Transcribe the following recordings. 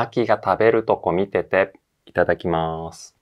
秋が食べるとこ見てて、いただきます。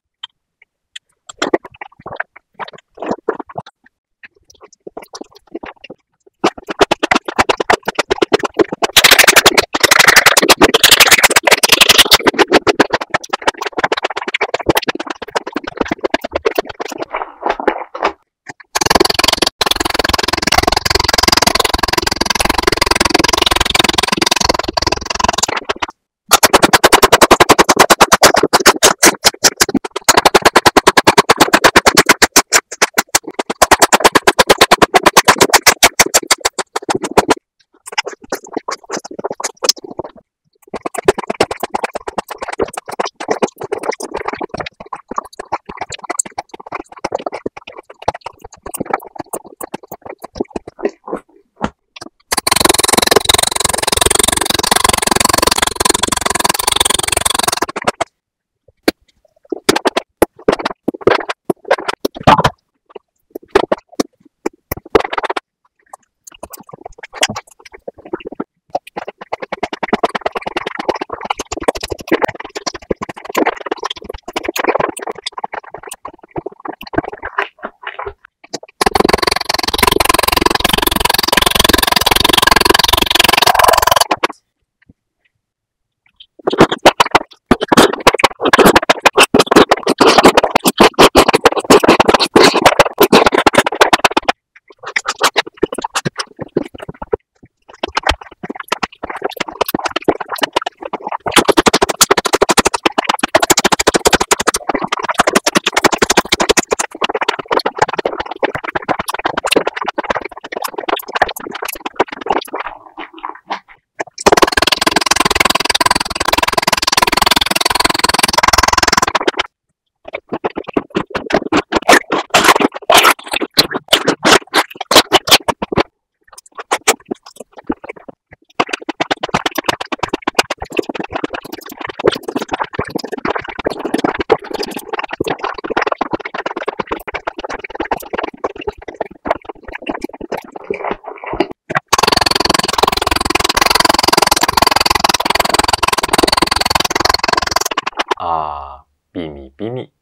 あー、ビミビミ。